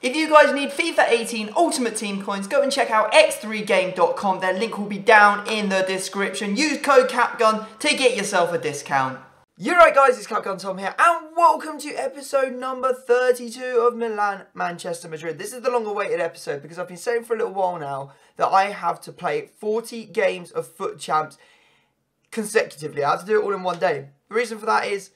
If you guys need FIFA 18 Ultimate Team coins, go and check out x3game.com. Their link will be down in the description. Use code CAPGUN to get yourself a discount. You're right guys, it's CapGun Tom here and welcome to episode number 32 of Milan Manchester Madrid. This is the long awaited episode because I've been saying for a little while now that I have to play 40 games of FUT Champs consecutively. I have to do it all in one day. The reason for that is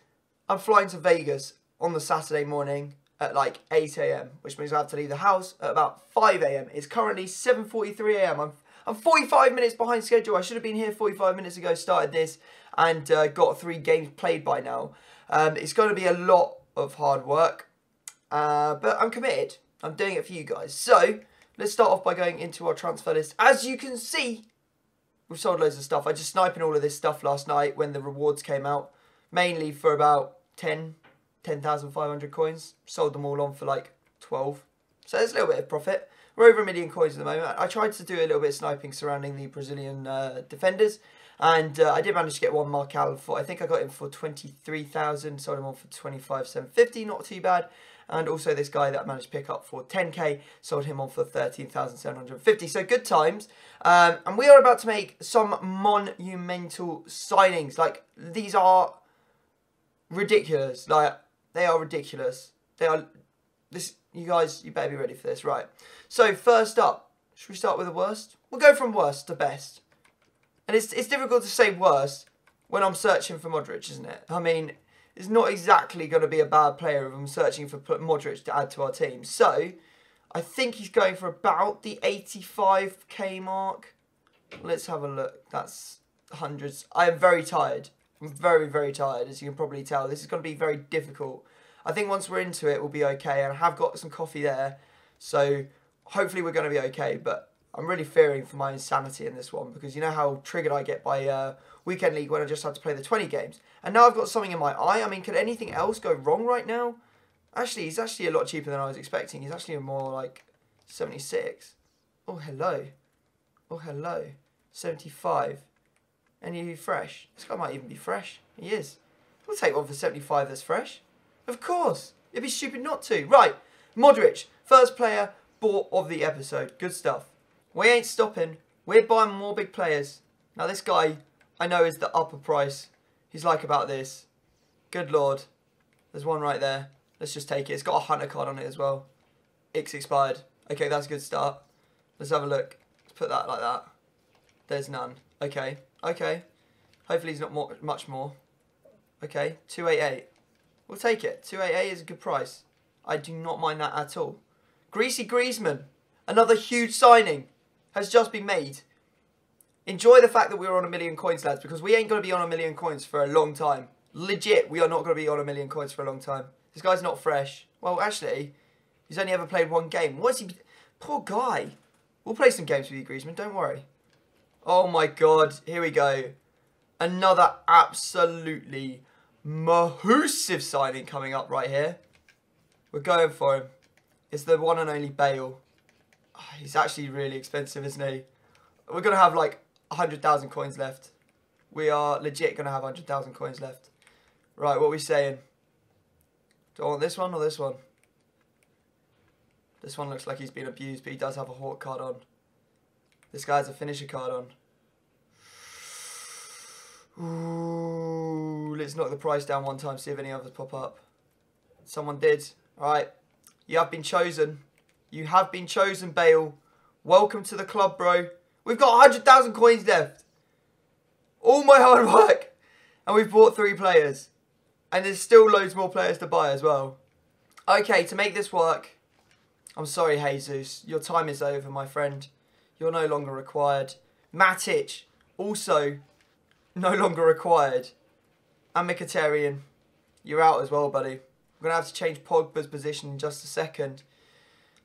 I'm flying to Vegas on the Saturday morning at like 8 a.m. which means I have to leave the house at about 5 a.m. It's currently 7.43 a.m. I'm, I'm 45 minutes behind schedule. I should have been here 45 minutes ago, started this and uh, got three games played by now. Um, it's going to be a lot of hard work, uh, but I'm committed. I'm doing it for you guys. So, let's start off by going into our transfer list. As you can see, we've sold loads of stuff. I just sniping all of this stuff last night when the rewards came out, mainly for about 10, 10,500 coins. Sold them all on for like 12. So there's a little bit of profit. We're over a million coins at the moment. I tried to do a little bit of sniping surrounding the Brazilian uh, defenders. And uh, I did manage to get one Mark Allen for, I think I got him for 23,000, sold him on for 25,750, not too bad. And also this guy that I managed to pick up for 10k, sold him on for 13,750. So good times. Um, and we are about to make some monumental signings. Like, these are ridiculous. Like, they are ridiculous. They are, this, you guys, you better be ready for this. Right. So first up, should we start with the worst? We'll go from worst to best. And it's, it's difficult to say worst when I'm searching for Modric, isn't it? I mean, it's not exactly going to be a bad player if I'm searching for Modric to add to our team. So, I think he's going for about the 85k mark. Let's have a look. That's hundreds. I am very tired. I'm very, very tired, as you can probably tell. This is going to be very difficult. I think once we're into it, we'll be okay. And I have got some coffee there. So, hopefully we're going to be okay. But I'm really fearing for my insanity in this one because you know how triggered I get by uh, Weekend League when I just had to play the 20 games. And now I've got something in my eye. I mean, could anything else go wrong right now? Actually, he's actually a lot cheaper than I was expecting. He's actually more like 76. Oh, hello. Oh, hello. 75. And you fresh. This guy might even be fresh. He is. We'll take one for 75 that's fresh. Of course. It'd be stupid not to. Right. Modric. First player bought of the episode. Good stuff. We ain't stopping. We're buying more big players. Now this guy, I know is the upper price. He's like about this. Good lord. There's one right there. Let's just take it. It's got a hunter card on it as well. X expired. Okay, that's a good start. Let's have a look. Let's put that like that. There's none. Okay. Okay. Hopefully he's not more, much more. Okay. 288. We'll take it. 288 is a good price. I do not mind that at all. Greasy Griezmann. Another huge signing has just been made. Enjoy the fact that we're on a million coins, lads, because we ain't going to be on a million coins for a long time. Legit, we are not going to be on a million coins for a long time. This guy's not fresh. Well, actually, he's only ever played one game. What's he... Poor guy. We'll play some games with you, Griezmann, don't worry. Oh my god, here we go. Another absolutely massive signing coming up right here. We're going for him. It's the one and only Bale. Ah, he's actually really expensive, isn't he? We're going to have like 100,000 coins left. We are legit going to have 100,000 coins left. Right, what are we saying? Do I want this one or this one? This one looks like he's been abused, but he does have a Hawk card on. This guy has a finisher card on. Ooh, let's knock the price down one time, see if any others pop up. Someone did. Alright, you have been chosen. You have been chosen, Bale. Welcome to the club, bro. We've got 100,000 coins left. All my hard work. And we've bought three players. And there's still loads more players to buy as well. Okay, to make this work, I'm sorry, Jesus. Your time is over, my friend. You're no longer required. Matic, also no longer required. And Mkhitaryan, you're out as well, buddy. We're going to have to change Pogba's position in just a second.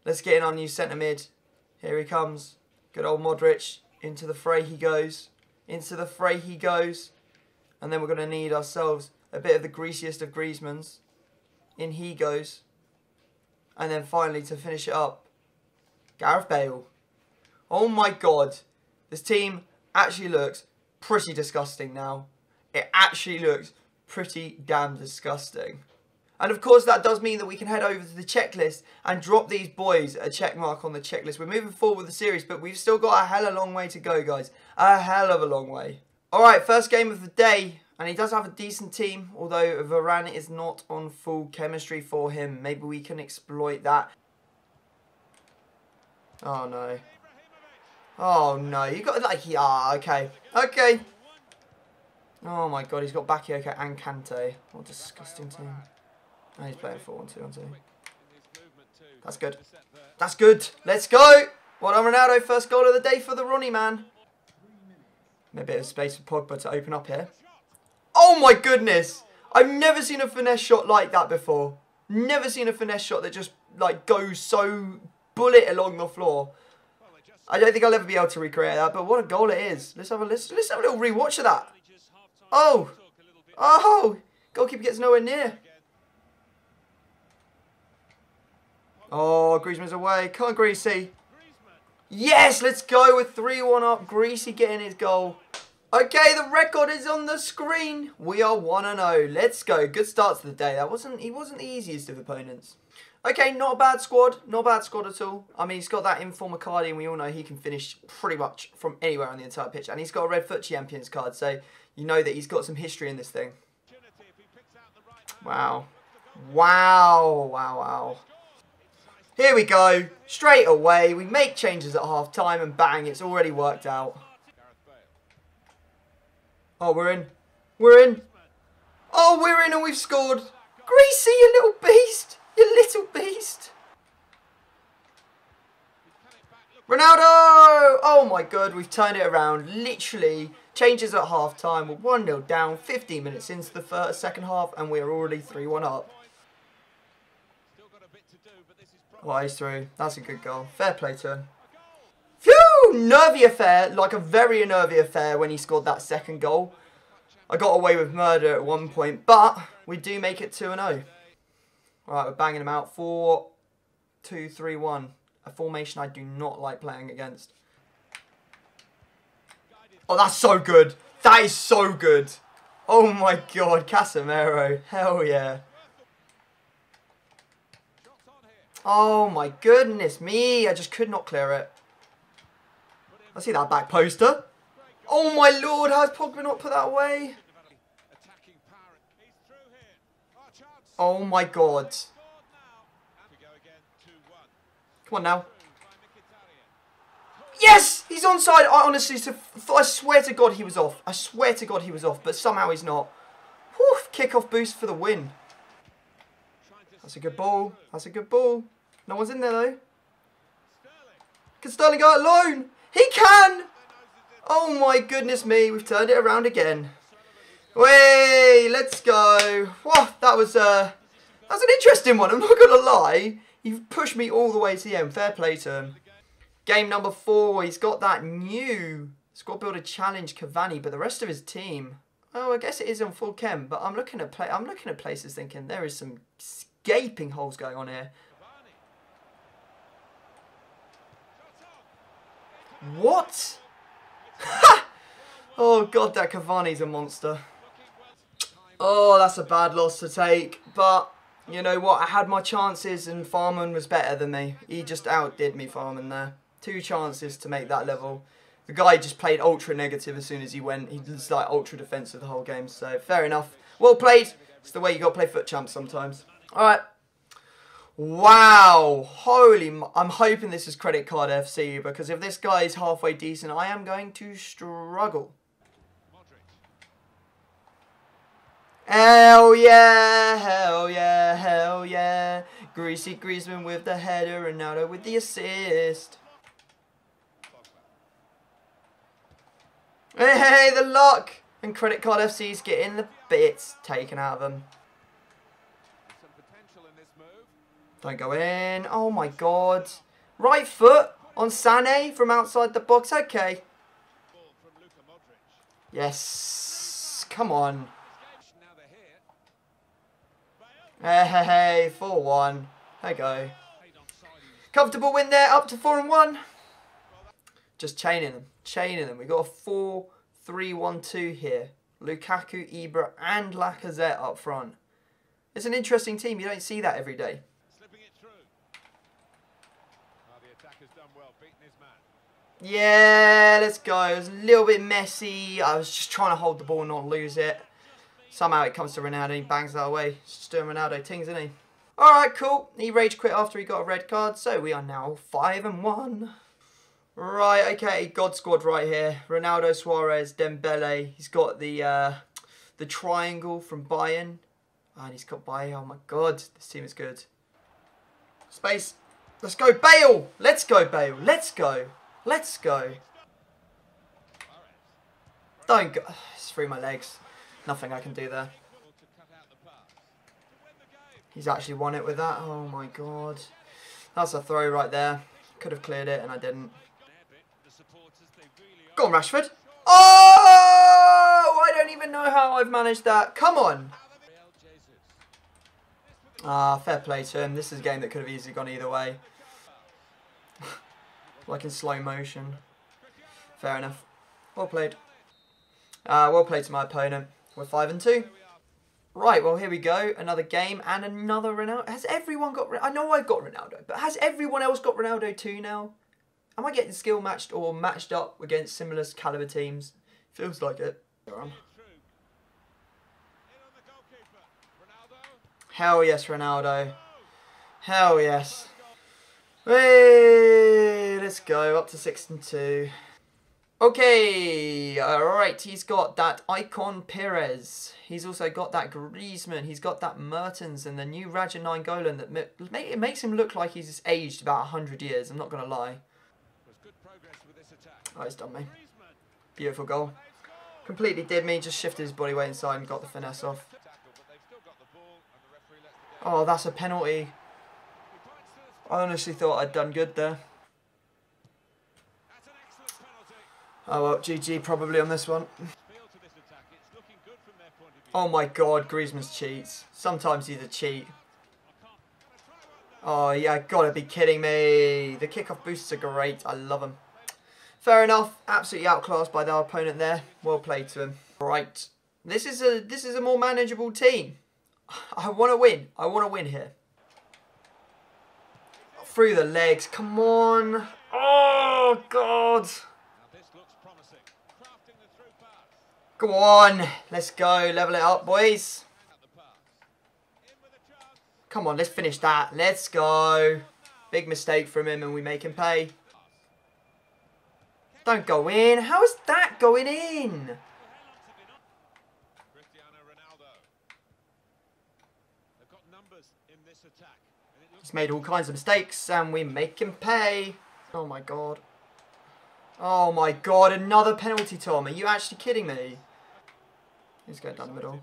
Let's get in our new centre mid. Here he comes. Good old Modric. Into the fray he goes. Into the fray he goes. And then we're going to need ourselves a bit of the greasiest of Griezmanns. In he goes. And then finally to finish it up, Gareth Bale. Oh my god. This team actually looks pretty disgusting now. It actually looks pretty damn disgusting. And of course, that does mean that we can head over to the checklist and drop these boys a check mark on the checklist. We're moving forward with the series, but we've still got a hell of a long way to go, guys. A hell of a long way. All right, first game of the day. And he does have a decent team, although Varane is not on full chemistry for him. Maybe we can exploit that. Oh, no. Oh, no. You got, like, yeah, okay. Okay. Oh, my God. He's got Bakayoko and Kante. What a disgusting team. Oh, he's playing 4 1 2 1 2. That's good. That's good. Let's go. Well done, Ronaldo. First goal of the day for the Ronnie man. A bit of space for Pogba to open up here. Oh my goodness. I've never seen a finesse shot like that before. Never seen a finesse shot that just like goes so bullet along the floor. I don't think I'll ever be able to recreate that, but what a goal it is. Let's have a let's, let's have a little rewatch of that. Oh. Oh. Goalkeeper gets nowhere near. Oh, Griezmann's away. Come on, Greasy. Yes, let's go with 3-1 up. Greasy getting his goal. Okay, the record is on the screen. We are 1-0. Let's go. Good start to the day. That wasn't he wasn't the easiest of opponents. Okay, not a bad squad. Not a bad squad at all. I mean, he's got that inform card, and we all know he can finish pretty much from anywhere on the entire pitch. And he's got a red FUT champions card, so you know that he's got some history in this thing. Wow. Wow, wow, wow. Here we go. Straight away, we make changes at half time and bang, it's already worked out. Oh, we're in. We're in. Oh, we're in and we've scored. Greasy, you little beast. You little beast. Ronaldo! Oh my god, we've turned it around. Literally, changes at half time. We're 1-0 down, 15 minutes into the first, second half, and we're already 3-1 up. Well, he's through. That's a good goal. Fair play to him. Phew! Nervy affair. Like a very nervy affair when he scored that second goal. I got away with murder at one point, but we do make it 2-0. Alright, we're banging them out. 4, 2, 3, 1. A formation I do not like playing against. Oh, that's so good. That is so good. Oh my god, Casemiro. Hell yeah. Oh my goodness me. I just could not clear it. I see that back poster. Oh my lord, how has Pogba not put that away? Oh my god. Come on now. Yes! He's onside. I honestly, I swear to God he was off. I swear to God he was off, but somehow he's not. Whew, kick-off boost for the win. That's a good ball. That's a good ball. No one's in there though. Can Sterling go alone? He can! Oh my goodness me, we've turned it around again. Way, let's go. Wow, that was uh, that's an interesting one. I'm not gonna lie. You've pushed me all the way to the end. Fair play to him. Game number four. He's got that new squad builder challenge Cavani, but the rest of his team. Oh, I guess it is on full chem. But I'm looking at play. I'm looking at places thinking there is some gaping holes going on here. What? oh god, that Cavani's a monster. Oh, that's a bad loss to take. But, you know what, I had my chances and Farman was better than me. He just outdid me, Farman, there. Two chances to make that level. The guy just played ultra negative as soon as he went. He was like ultra defensive the whole game. So, fair enough. Well played. It's the way you got to play FUT champs sometimes. Alright. Wow, holy, I'm hoping this is Credit Card FC because if this guy is halfway decent, I am going to struggle. Hell yeah, hell yeah, hell yeah. Greasy Griezmann with the header, and Ronaldo with the assist. Hey, hey, the luck! And Credit Card FC's getting the bits taken out of them. Don't go in. Oh my god. Right foot on Sané from outside the box. Okay. Yes. Come on. Hey, hey, hey. 4-1. There go. Comfortable win there. Up to 4 and 1. Just chaining them. Chaining them. we got a 4-3-1-2 here. Lukaku, Ibra and Lacazette up front. It's an interesting team. You don't see that every day. Yeah, let's go. It was a little bit messy. I was just trying to hold the ball and not lose it. Somehow it comes to Ronaldo he bangs that away. Doing Ronaldo tings, isn't he? Alright, cool. He rage quit after he got a red card, so we are now 5 and 1. Right, okay, God squad right here. Ronaldo, Suarez, Dembele. He's got the uh, the triangle from Bayern. And he's got Bayern. Oh my God, this team is good. Space. Let's go, Bale. Let's go, Bale. Let's go. Let's go. Don't go. It's through my legs. Nothing I can do there. He's actually won it with that. Oh my god. That's a throw right there. Could have cleared it and I didn't. Go on, Rashford. Oh! I don't even know how I've managed that. Come on. Ah, fair play to him. This is a game that could have easily gone either way. like in slow motion. Fair enough. Well played. Uh, well played to my opponent. We're 5 and 2. Right, well, here we go. Another game and another Ronaldo. Has everyone got... I know I've got Ronaldo, but has everyone else got Ronaldo too now? Am I getting skill matched or matched up against similar caliber teams? Feels like it. Hell yes, Ronaldo. Hell yes. Hey, let's go up to six and two. Okay, alright, he's got that Icon Perez. He's also got that Griezmann. He's got that Mertens and the new Radja Nainggolan that it makes him look like he's aged about 100 years, I'm not going to lie. Oh, he's done me. Beautiful goal. Completely did me, just shifted his body weight inside and got the finesse off. Oh, that's a penalty. I honestly thought I'd done good there. Oh well, GG probably on this one. Oh my god, Griezmann's cheats. Sometimes he's a cheat. Oh yeah, gotta be kidding me. The kickoff boosts are great. I love them. Fair enough. Absolutely outclassed by their opponent there. Well played to him. Right. This is a this is a more manageable team. I want to win. I want to win here. Through the legs. Come on. Oh, God. Go on. Let's go. Level it up, boys. Come on, let's finish that. Let's go. Big mistake from him and we make him pay. Don't go in. How is that going in? He's made all kinds of mistakes and we make him pay. Oh my god. Oh my god, another penalty, Tom. Are you actually kidding me? He's going down the middle.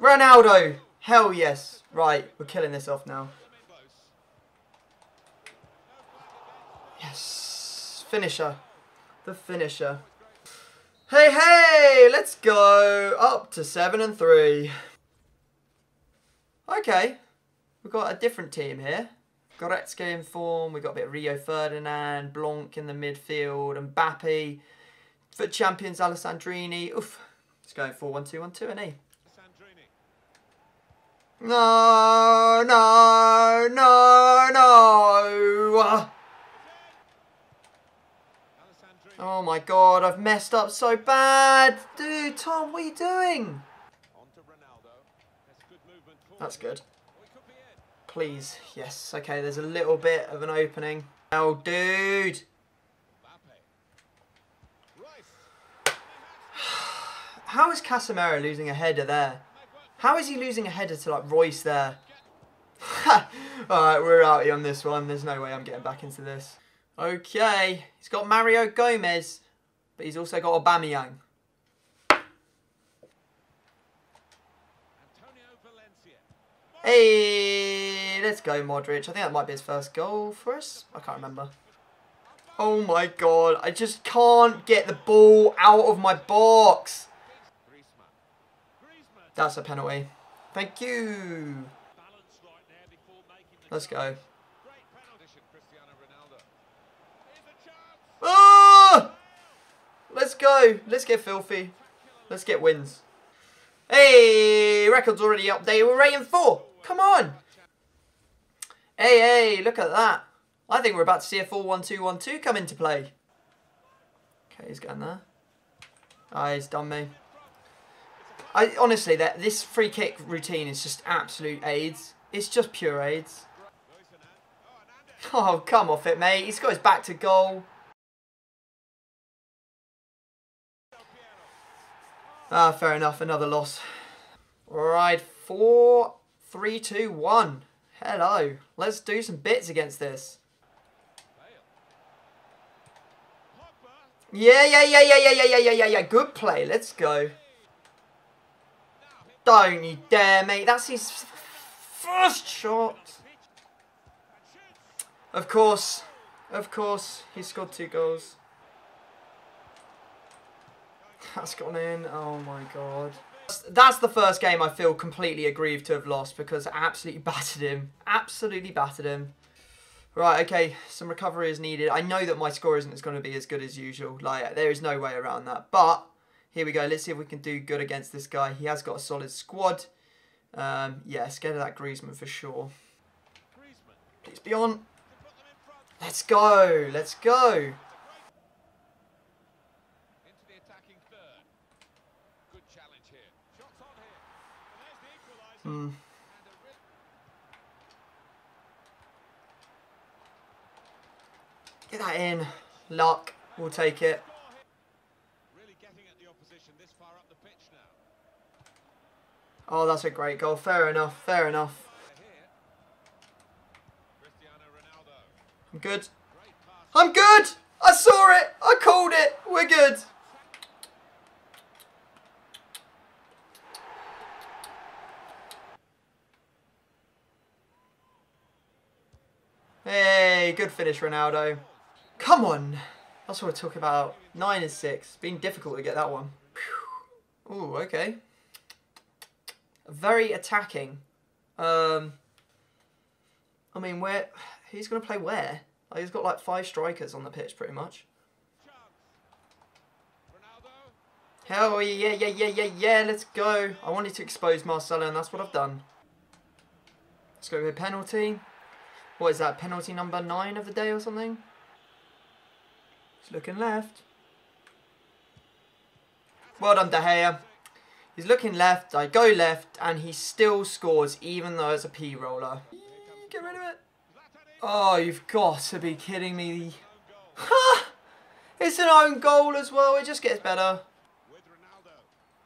Ronaldo! Hell yes. Right, we're killing this off now. Yes. Finisher. The finisher. Hey, hey! Let's go up to 7 and 3. Okay. We've got a different team here. Goretzka in form. We've got a bit of Rio Ferdinand, Blanc in the midfield, and Mbappe. For champions, Alessandrini. Oof. It's going 4-1-2-1-2, isn't he? No, no, no, no. Oh my god, I've messed up so bad. Dude, Tom, what are you doing? That's good. Please. Yes. Okay, there's a little bit of an opening. Oh, dude. How is Casemiro losing a header there? How is he losing a header to like Reus there? Alright, we're out on this one. There's no way I'm getting back into this. Okay, he's got Mario Gomez, but he's also got Aubameyang. Hey, let's go Modric. I think that might be his first goal for us. I can't remember. Oh my god, I just can't get the ball out of my box. That's a penalty. Thank you. Let's go. Oh! Let's go. Let's get filthy. Let's get wins. Hey, record's already updated. We're rating four. Come on. Hey, hey, look at that. I think we're about to see a full 1-2-1-2 come into play. Okay, he's getting there. Ah, oh, he's done me. I honestly, that this free kick routine is just absolute AIDS. It's just pure AIDS. Oh, come off it, mate. He's got his back to goal. Ah, fair enough. Another loss. Right, four, three, two, one. Hello. Let's do some bits against this. Yeah, yeah, yeah, yeah, yeah, yeah, yeah, yeah, yeah. Good play. Let's go. Don't you dare, mate. That's his first shot. Of course. Of course. He scored two goals. That's gone in. Oh my god. That's the first game I feel completely aggrieved to have lost because I absolutely battered him. Absolutely battered him. Right, okay, some recovery is needed. I know that my score isn't going to be as good as usual. Like, there is no way around that. But, here we go. Let's see if we can do good against this guy. He has got a solid squad. Um, yeah, scared of that Griezmann for sure. Please be on. Let's go. Let's go. Hmm. Get that in. Luck. We'll take it. Oh, that's a great goal. Fair enough. Fair enough. I'm good. I'm good! I saw it! I called it! We're good! Good finish, Ronaldo. Come on! That's what we're talking about. 9 and 6. It's been difficult to get that one. Ooh, okay. Very attacking. Um, I mean, where he's going to play where? Like, he's got like five strikers on the pitch, pretty much. Hell yeah, yeah, yeah, yeah, yeah, let's go. I wanted to expose Marcelo, and that's what I've done. Let's go with a penalty. What is that, penalty number nine of the day or something? He's looking left. Well done, De Gea. He's looking left, I go left, and he still scores even though it's a P-roller. Get rid of it. Oh, you've got to be kidding me. Ha! it's an own goal as well. It just gets better.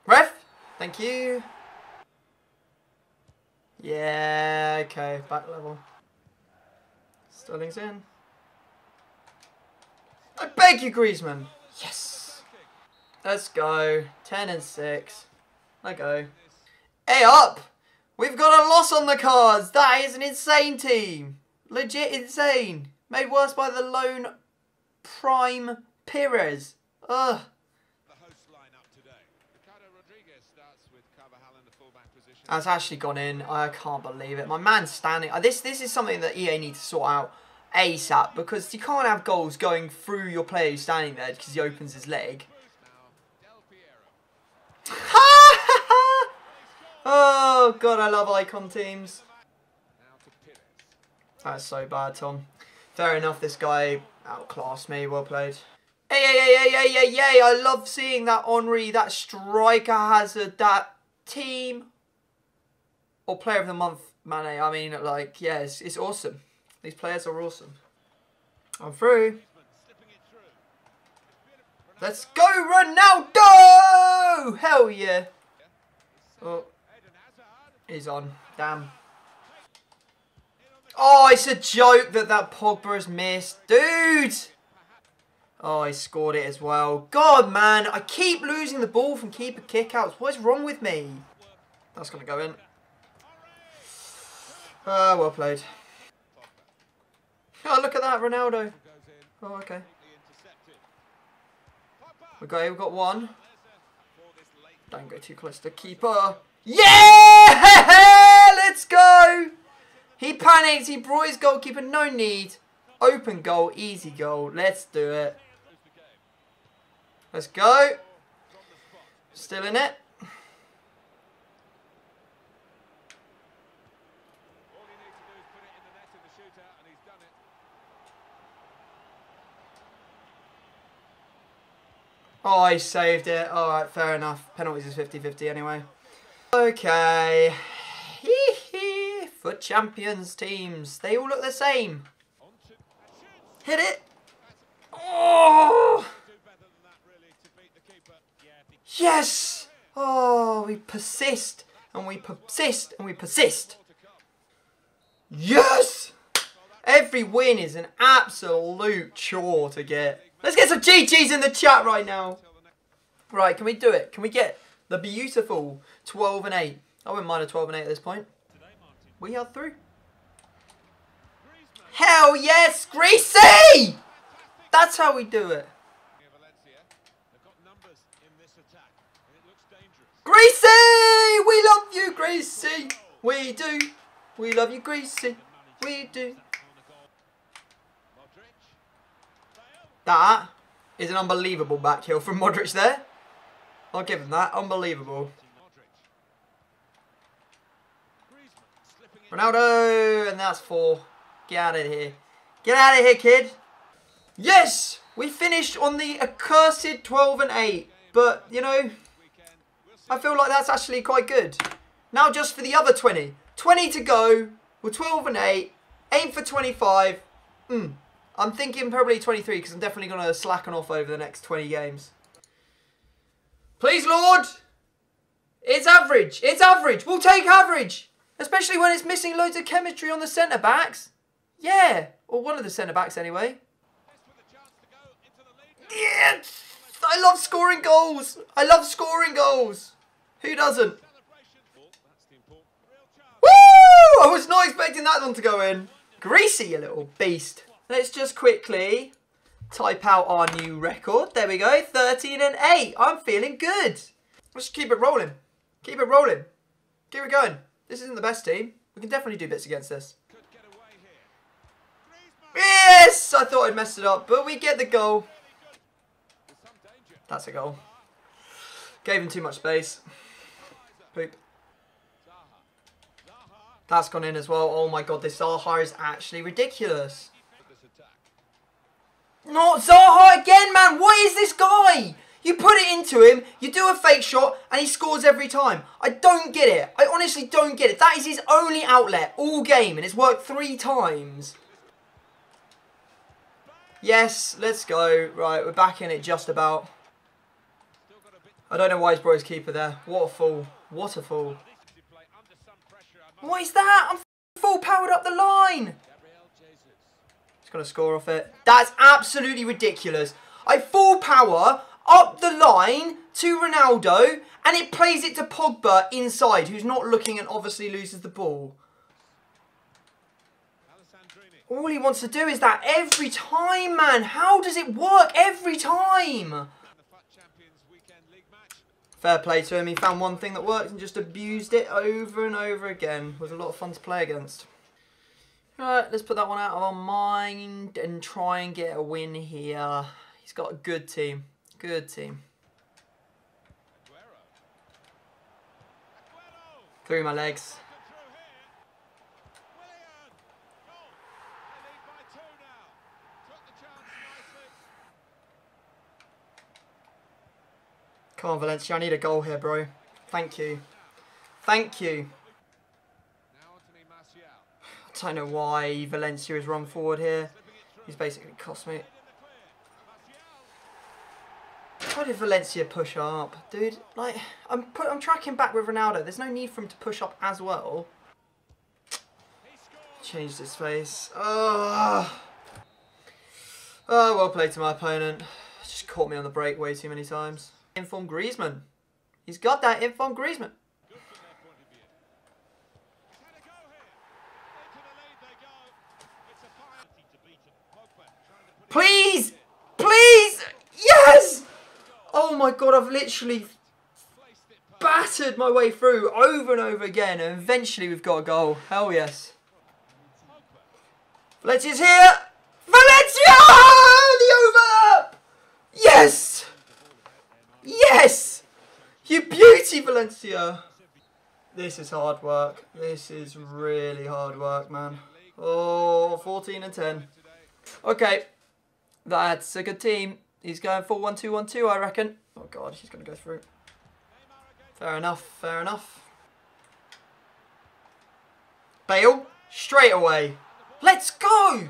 Ref, thank you. Yeah, okay, back level. Sterling's in. I beg you, Griezmann. Yes. Let's go. 10 and 6. I go. Hey up! We've got a loss on the cards. That is an insane team. Legit insane. Made worse by the lone prime Pires. Ugh. That's actually gone in. I can't believe it. My man's standing. Uh, this this is something that EA need to sort out ASAP because you can't have goals going through your player who's standing there because he opens his leg. Oh, God, I love icon teams. That's so bad, Tom. Fair enough, this guy outclassed me. Well played. Hey, hey, hey, hey, hey, hey. I love seeing that Henry, that striker hazard, that team or player of the month, Mane. I mean, like, yeah, it's, it's awesome. These players are awesome. I'm through. Let's go, Ronaldo! Hell yeah. Oh. He's on. Damn. Oh, it's a joke that that Pogba has missed. Dude! Oh, he scored it as well. God, man. I keep losing the ball from keeper kickouts. What is wrong with me? That's going to go in. Ah, well played. Oh, look at that, Ronaldo. Oh, okay. We got, we got one. Don't go too close to the keeper. Yeah! Let's go! He panicked. He brought his goalkeeper. No need. Open goal. Easy goal. Let's do it. Let's go. Still in it. Oh, he saved it. Alright, fair enough. Penalties is 50-50 anyway. Okay. FUT champions teams. They all look the same. Hit it. Oh! Yes! Oh, we persist. And we persist. And we persist. Yes! Every win is an absolute chore to get. Let's get some GG's in the chat right now. Right, can we do it? Can we get the beautiful 12 and 8? I wouldn't mind a 12 and 8 at this point. We are through. Hell yes, Greasy! That's how we do it. Greasy! We love you, Greasy! We do. We love you, Greasy. We do. That is an unbelievable back heel from Modric there. I'll give him that. Unbelievable. Ronaldo, and that's four. Get out of here. Get out of here, kid. Yes, we finished on the accursed 12 and 8. But, you know, I feel like that's actually quite good. Now just for the other 20. 20 to go. We're 12 and 8. Aim for 25. Hmm. I'm thinking probably 23 because I'm definitely going to slacken off over the next 20 games. Please, Lord. It's average. It's average. We'll take average. Especially when it's missing loads of chemistry on the centre-backs. Yeah. Or one of the centre-backs anyway. Yes! I love scoring goals. I love scoring goals. Who doesn't? Woo! I was not expecting that one to go in. Greasy, you little beast. Let's just quickly type out our new record. There we go, 13 and 8. I'm feeling good. Let's keep it rolling. Keep it rolling. Keep it going. This isn't the best team. We can definitely do bits against this. Yes! I thought I'd messed it up, but we get the goal. That's a goal. Gave him too much space. Poop. That's gone in as well. Oh my god, this Zaha is actually ridiculous. Not Zaha again, man. What is this guy? You put it into him, you do a fake shot, and he scores every time. I don't get it. I honestly don't get it. That is his only outlet all game, and it's worked three times. Yes, let's go. Right, we're back in it just about. I don't know why he's brought his keeper there. What a fool. What a fool. What is that? I'm full powered up the line. Going to score off it. That's absolutely ridiculous. I full power up the line to Ronaldo and it plays it to Pogba inside who's not looking and obviously loses the ball. All he wants to do is that every time, man. How does it work every time? Fair play to him. He found one thing that worked and just abused it over and over again. It was a lot of fun to play against. Right, let's put that one out of our mind and try and get a win here. He's got a good team. Good team. Through my legs. Come on, Valencia. I need a goal here, bro. Thank you. Thank you. Don't know why Valencia has run forward here. He's basically cost me. Why did Valencia push up? Dude, like, I'm put, I'm tracking back with Ronaldo. There's no need for him to push up as well. Changed his face. Oh. oh, well played to my opponent. Just caught me on the break way too many times. Inform Griezmann. He's got that Inform Griezmann. Please! Please! Yes! Oh my god, I've literally battered my way through over and over again and eventually we've got a goal. Hell yes. Valencia's here! Valencia! The overlap! Yes! Yes! You beauty, Valencia! This is hard work. This is really hard work, man. Oh, 14 and 10. Okay. That's a good team. He's going for 1-2-1-2, I reckon. Oh, God, he's going to go through. Fair enough, fair enough. Bale, straight away. Let's go!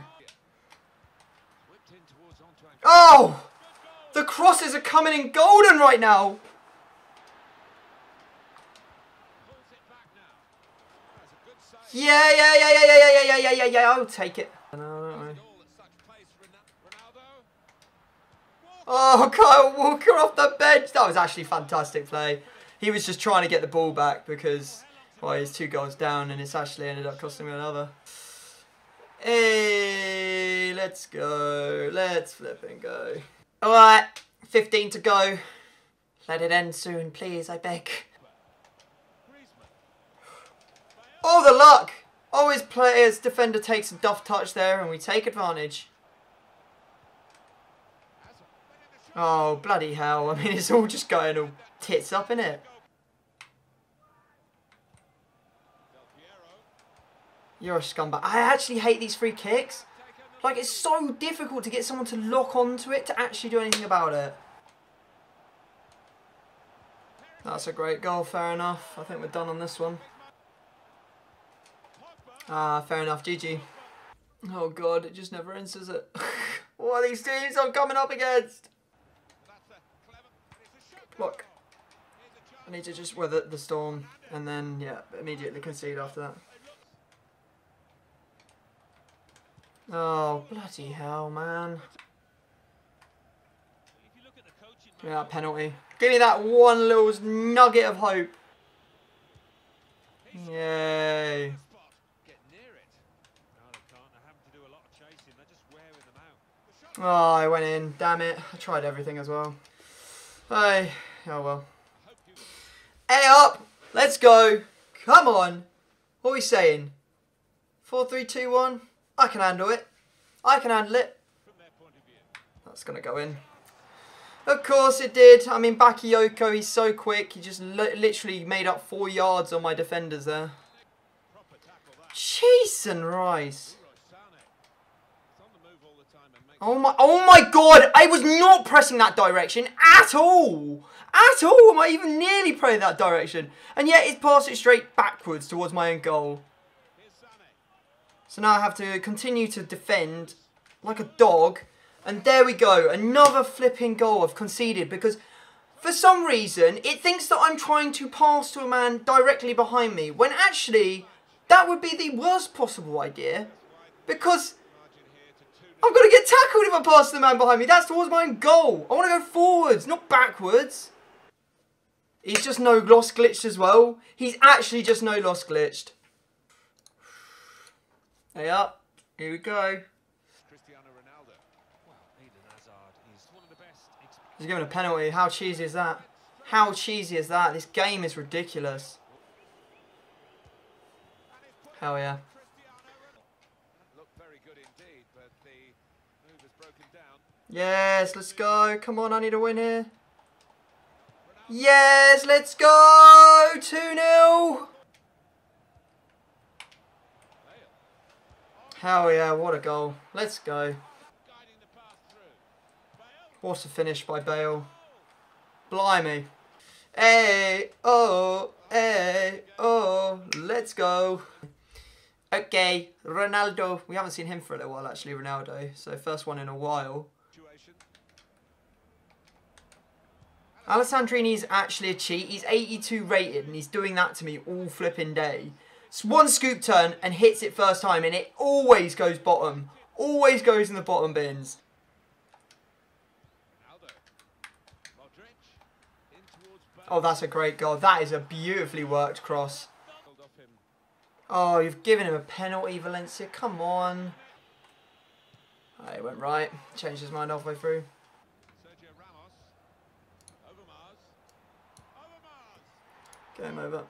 Oh! The crosses are coming in golden right now. Yeah, yeah, yeah, yeah, yeah, yeah, yeah, yeah, yeah, yeah, I'll take it. Oh, Kyle Walker off the bench. That was actually fantastic play. He was just trying to get the ball back because, well, he's two goals down and it's actually ended up costing me another. Hey, let's go. Let's flip and go. All right, 15 to go. Let it end soon, please, I beg. Oh, the luck! Always players, defender takes a duff touch there and we take advantage. Oh, bloody hell. I mean, it's all just going all tits up, in it? You're a scumbag. I actually hate these free kicks. Like, it's so difficult to get someone to lock onto it to actually do anything about it. That's a great goal, fair enough. I think we're done on this one. Ah, fair enough, GG. Oh god, it just never ends, does it? what are these teams I'm coming up against? Look. I need to just weather the storm and then, yeah, immediately concede after that. Oh, bloody hell, man. Give me that penalty. Give me that one little nugget of hope. Yay. Oh, I went in. Damn it. I tried everything as well. Hey. Oh, well. Hey up. Let's go. Come on. What are we saying? Four, three, two, one. I can handle it. I can handle it. That's going to go in. Of course it did. I mean, Bakayoko, he's so quick. He just li literally made up four yards on my defenders there. Cheese and rice. Oh my, oh my god, I was not pressing that direction at all. At all, am I even nearly pressing that direction? And yet it's passed it straight backwards towards my own goal. So now I have to continue to defend like a dog. And there we go, another flipping goal I've conceded because for some reason it thinks that I'm trying to pass to a man directly behind me when actually that would be the worst possible idea because I'm going to get tackled if I pass the man behind me. That's towards my own goal. I want to go forwards, not backwards. He's just no lost glitched as well. He's actually just no loss glitched. Hey up. Here we go. He's given a penalty. How cheesy is that? How cheesy is that? This game is ridiculous. Hell yeah. Yes, let's go. Come on, I need a win here. Yes, let's go. 2-0. Hell yeah, what a goal. Let's go. What a finish by Bale. Blimey. Hey, oh, hey, oh, let's go. Okay, Ronaldo. We haven't seen him for a little while, actually, Ronaldo. So first one in a while. Alessandrini's actually a cheat. He's 82 rated and he's doing that to me all flipping day. It's one scoop turn and hits it first time and it always goes bottom. Always goes in the bottom bins. Oh, that's a great goal. That is a beautifully worked cross. Oh, you've given him a penalty, Valencia. Come on. Oh, it went right. Changed his mind halfway through. Game over.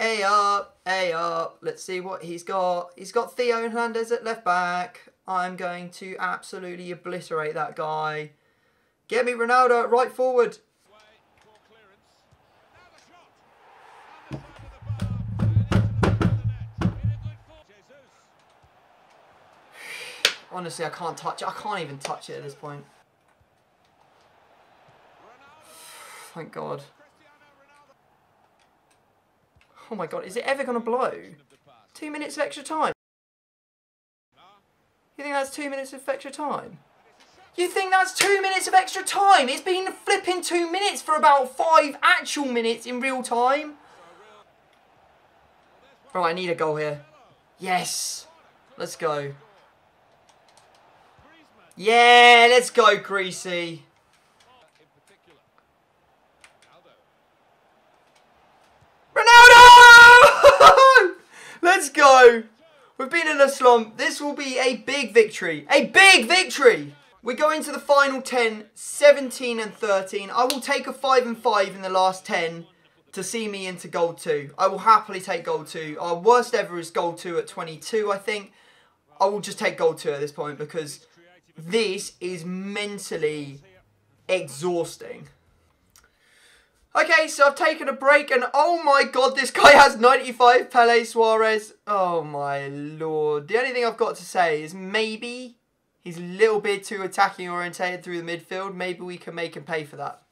A up, A up. Let's see what he's got. He's got Theo Hernandez at left back. I'm going to absolutely obliterate that guy. Get me Ronaldo right forward. Honestly, I can't touch it. I can't even touch it at this point. Thank God. Oh my God, is it ever going to blow? Two minutes of extra time? You think that's two minutes of extra time? You think that's two minutes of extra time? It's been flipping two minutes for about five actual minutes in real time. Bro, I need a goal here. Yes. Let's go. Yeah, let's go, Creasy. Ronaldo! let's go. We've been in a slump. This will be a big victory. A big victory! We go into the final 10, 17 and 13. I will take a 5 and 5 in the last 10 to see me into gold 2. I will happily take gold 2. Our worst ever is gold 2 at 22, I think. I will just take gold 2 at this point because this is mentally exhausting. Okay, so I've taken a break and oh my god, this guy has 95 Pele Suarez. Oh my lord. The only thing I've got to say is maybe he's a little bit too attacking orientated through the midfield. Maybe we can make him pay for that.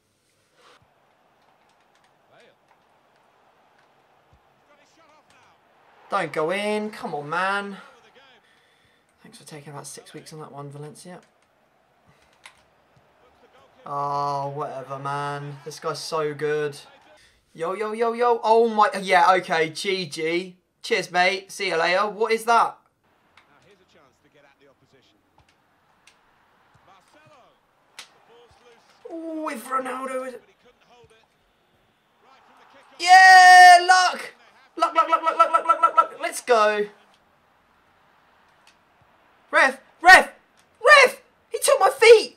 Don't go in. Come on, man. Thanks for taking about six weeks on that one, Valencia. Oh, whatever, man. This guy's so good. Yo, yo, yo, yo. Oh, my... Yeah, okay. GG. Cheers, mate. See you later. What is that? Oh, if Ronaldo... Yeah, luck! Luck, luck, luck, luck, luck, luck, luck, luck, luck. Let's go. Ref! Ref! Ref! He took my feet!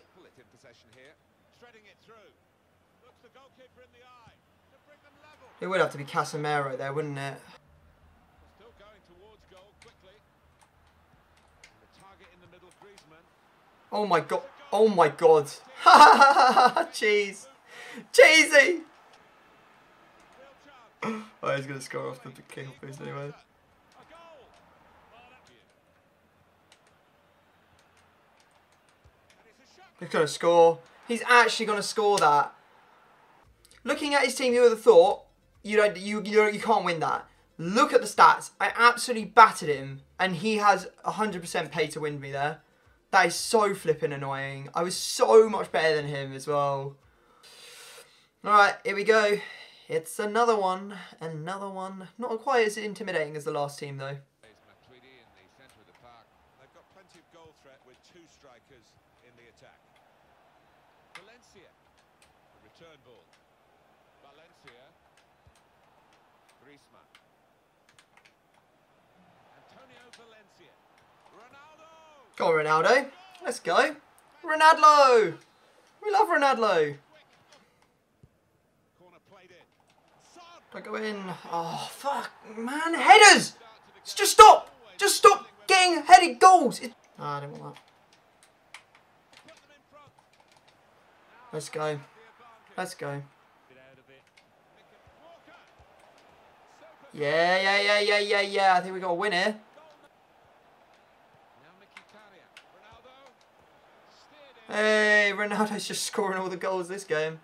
It would have to be Casemiro there, wouldn't it? Oh, oh my god. Oh my god. Jeez. Cheesy. oh, he's going to score off the kick off anyway. He's going to score. He's actually going to score that. Looking at his team, you would have thought you don't you you, can't win that. Look at the stats. I absolutely battered him, and he has 100% pay to win me there. That is so flipping annoying. I was so much better than him as well. Alright, here we go. It's another one. Another one. Not quite as intimidating as the last team, though. Valencia. return ball. Valencia. Griezmann. Antonio Valencia. Ronaldo. Go on, Ronaldo. Let's go. Ronaldo. We love Ronaldo. Don't go in. Oh, fuck. Man, headers! Just stop! Just stop getting headed goals! It ah, I don't want that. Let's go. Let's go. Yeah, yeah, yeah, yeah, yeah, yeah. I think we got a win here. Hey, Ronaldo's just scoring all the goals this game.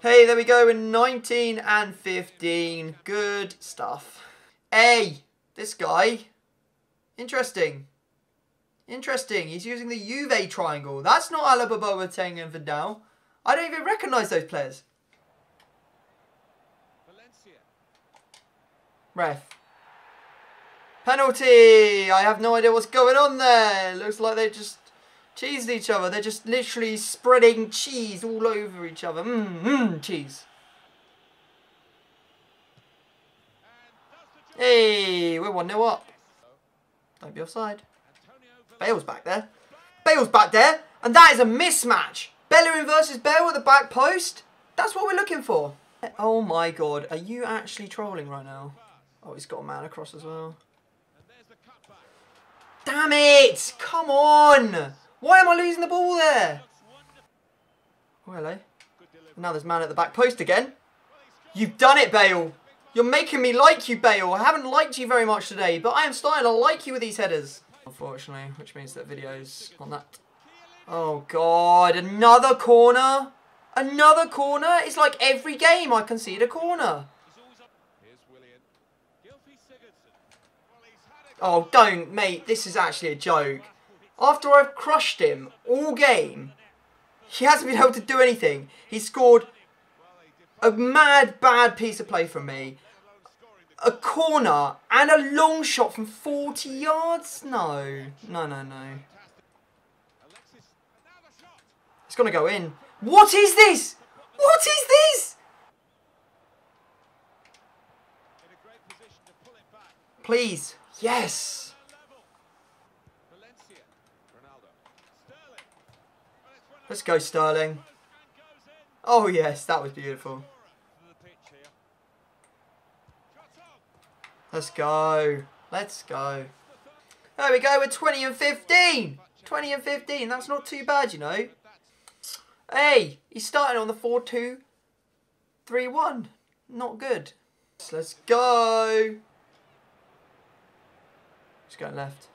Hey, there we go in 19 and 15. Good stuff. Hey, this guy. Interesting. Interesting. He's using the Juve triangle. That's not Alaba, Boateng and Vidal. I don't even recognise those players. Ref. Penalty! I have no idea what's going on there. Looks like they just cheesed each other. They're just literally spreading cheese all over each other. Mmm, mmm, cheese. Hey, we're 1-0 up. Don't be offside. Bale's back there. Bale's back there. And that is a mismatch. Bellerin versus Bale at the back post. That's what we're looking for. Oh my god. Are you actually trolling right now? Oh, he's got a man across as well. Damn it! Come on! Why am I losing the ball there? Oh, hello. Now there's man at the back post again. You've done it, Bale. You're making me like you, Bale. I haven't liked you very much today, but I am starting to like you with these headers. Unfortunately, which means that videos on that. Oh god, another corner! Another corner? It's like every game I concede a corner. Oh, don't, mate. This is actually a joke. After I've crushed him all game, he hasn't been able to do anything. He scored a mad, bad piece of play from me. A corner and a long shot from 40 yards? No. No, no, no. It's going to go in. What is this? What is this? Please. Yes. Let's go, Sterling. Oh, yes, that was beautiful. Let's go. Let's go. There we go, we're 20 and 15. 20 and 15, that's not too bad, you know. Hey, he's starting on the 4-2-3-1. Not good. Let's go. Just going left.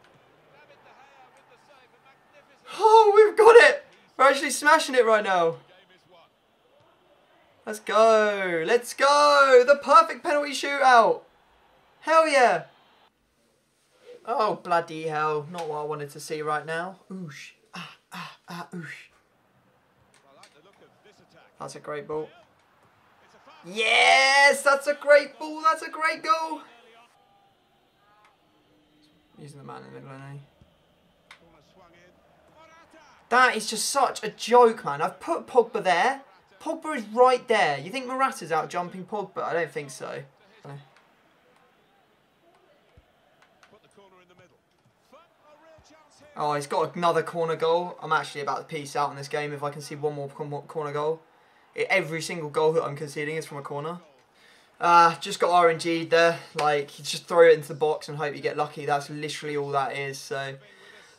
Oh, we've got it! We're actually smashing it right now. Let's go. Let's go. The perfect penalty shootout. Hell yeah. Oh, bloody hell. Not what I wanted to see right now. Oosh. Ah, ah, ah, oosh. That's a great ball. Yes, that's a great ball. That's a great goal. Using the man in the middle, That is just such a joke, man. I've put Pogba there. Pogba is right there. You think Morata's out jumping Pogba? I don't think so. Oh, he's got another corner goal. I'm actually about to piece out in this game if I can see one more corner goal. Every single goal that I'm conceding is from a corner. Uh, just got RNG'd there. Like, just throw it into the box and hope you get lucky. That's literally all that is. So,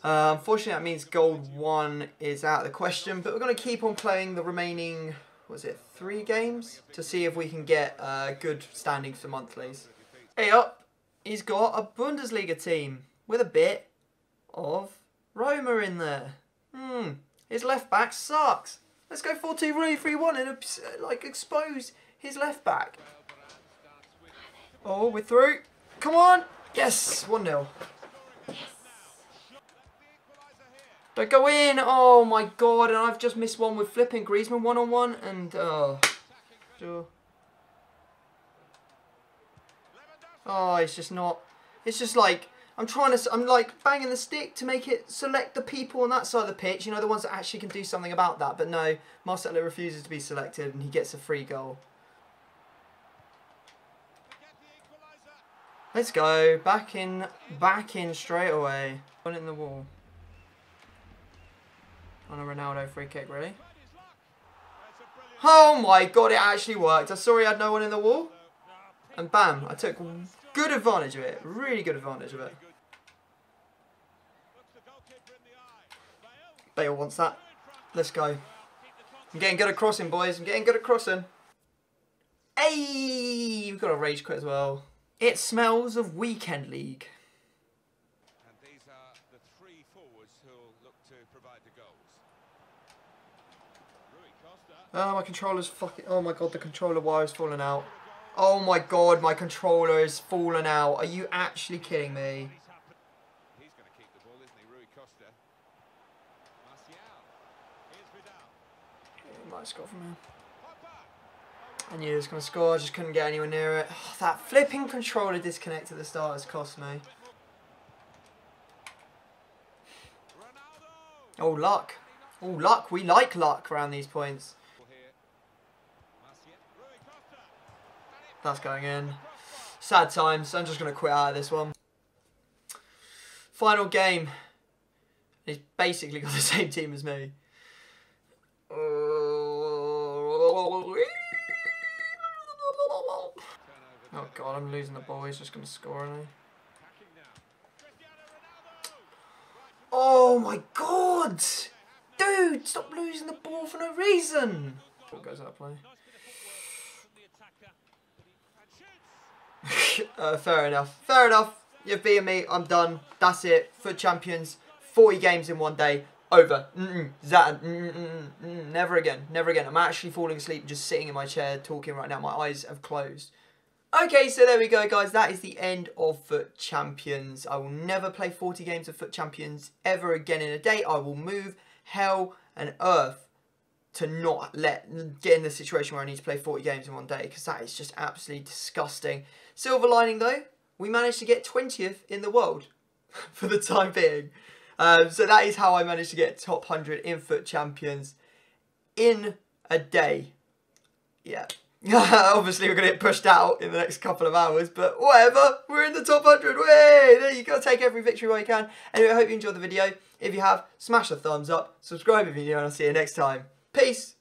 uh, unfortunately, that means gold one is out of the question. But we're going to keep on playing the remaining was it three games to see if we can get uh, good standings for monthlies. Hey up, he's got a Bundesliga team with a bit of Roma in there. Hmm, his left back sucks. Let's go 4-2 really 3-1 and uh, like expose his left back. Oh, we're through. Come on. Yes, 1-0. Don't go in. Oh my god, and I've just missed one with flipping Griezmann one on one and oh. Oh, it's just not. It's just like I'm trying to. I'm like banging the stick to make it select the people on that side of the pitch. You know, the ones that actually can do something about that. But no, Marcelo refuses to be selected, and he gets a free goal. Let's go back in, back in straight away. One in the wall on a Ronaldo free kick, really. Oh my god, it actually worked. I saw he had no one in the wall. And bam, I took good advantage of it. Really good advantage of it. Bale wants that. Let's go. I'm getting good at crossing, boys. I'm getting good at crossing. Hey, we've got a rage quit as well. It smells of weekend league. Oh, my controller's fucking... Oh my god, the controller wire is falling out. Oh my god, my controller is falling out. Are you actually kidding me? He might score from here. I knew he was going to score, I just couldn't get anywhere near it. Oh, that flipping controller disconnect at the start has cost me. Oh, luck. Oh, luck. We like luck around these points. That's going in. Sad times. I'm just going to quit out of this one. Final game. He's basically got the same team as me. Oh god, I'm losing the ball. He's just going to score? Oh my god! Dude, stop losing the ball for no reason! What goes that play? Uh, fair enough. Fair enough. You've beaten me. I'm done. That's it. FUT Champions. 40 games in one day. Over. Mm-mm. That. Mm-mm. Never again. Never again. I'm actually falling asleep just sitting in my chair talking right now. My eyes have closed. Okay, so there we go, guys. That is the end of FUT Champions. I will never play 40 games of FUT Champions ever again in a day. I will move hell and earth to not let get in the situation where I need to play 40 games in one day because that is just absolutely disgusting. Silver lining though, we managed to get 20th in the world for the time being. Um, so that is how I managed to get top 100 in FUT Champions in a day. Yeah. Obviously, we're going to get pushed out in the next couple of hours, but whatever. We're in the top 100. Way! There you go. Take every victory while you can. Anyway, I hope you enjoyed the video. If you have, smash the thumbs up, subscribe if you're new, and I'll see you next time. Peace.